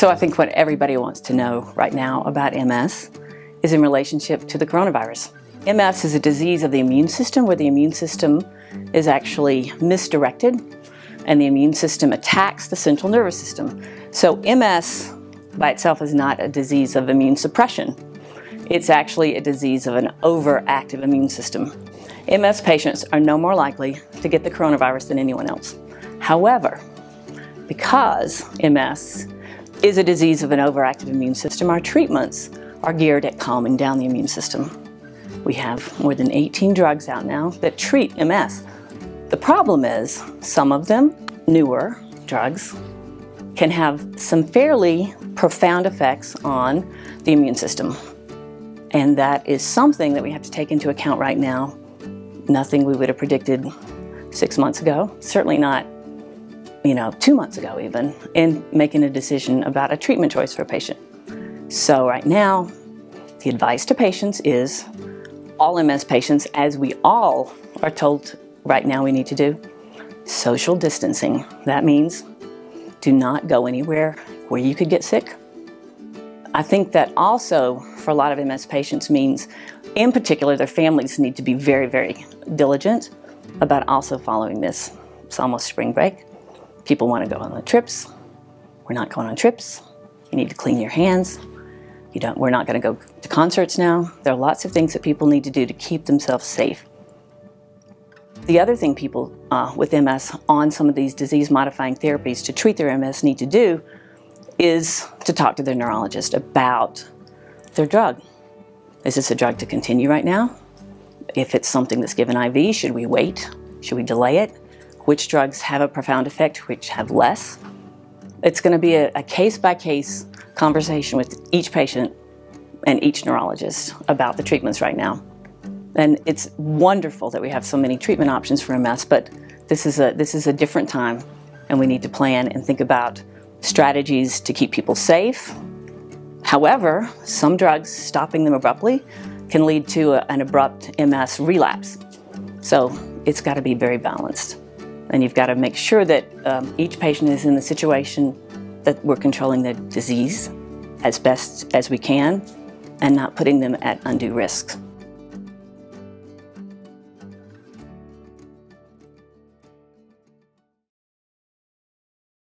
So I think what everybody wants to know right now about MS is in relationship to the coronavirus. MS is a disease of the immune system where the immune system is actually misdirected and the immune system attacks the central nervous system. So MS by itself is not a disease of immune suppression. It's actually a disease of an overactive immune system. MS patients are no more likely to get the coronavirus than anyone else. However, because MS is a disease of an overactive immune system, our treatments are geared at calming down the immune system. We have more than 18 drugs out now that treat MS. The problem is some of them, newer drugs, can have some fairly profound effects on the immune system. And that is something that we have to take into account right now. Nothing we would have predicted six months ago, certainly not you know, two months ago even, in making a decision about a treatment choice for a patient. So right now, the advice to patients is all MS patients, as we all are told right now we need to do, social distancing. That means do not go anywhere where you could get sick. I think that also for a lot of MS patients means, in particular, their families need to be very, very diligent about also following this. It's almost spring break. People want to go on the trips. We're not going on trips. You need to clean your hands. You don't, we're not going to go to concerts now. There are lots of things that people need to do to keep themselves safe. The other thing people uh, with MS on some of these disease modifying therapies to treat their MS need to do is to talk to their neurologist about their drug. Is this a drug to continue right now? If it's something that's given IV, should we wait? Should we delay it? Which drugs have a profound effect, which have less. It's going to be a, case by case conversation with each patient and each neurologist about the treatments right now. And it's wonderful that we have so many treatment options for MS, but this is a, this is a different time, and we need to plan and think about strategies to keep people safe. However, some drugs, stopping them abruptly, can lead to a, an abrupt MS relapse. So it's got to be very balanced. And you've got to make sure that um, each patient is in the situation that we're controlling the disease as best as we can and not putting them at undue risks.